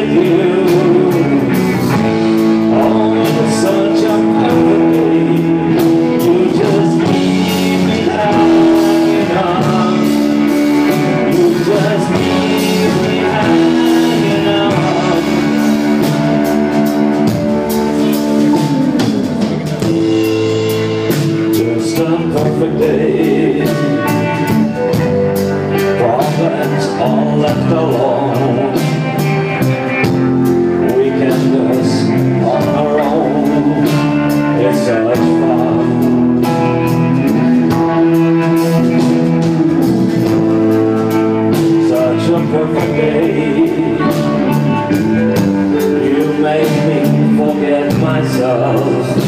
Thank you. Perfect day Problems all left alone. Weekenders on our own. It's such fun. Such a perfect day. You made me forget myself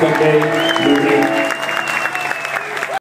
Open Day.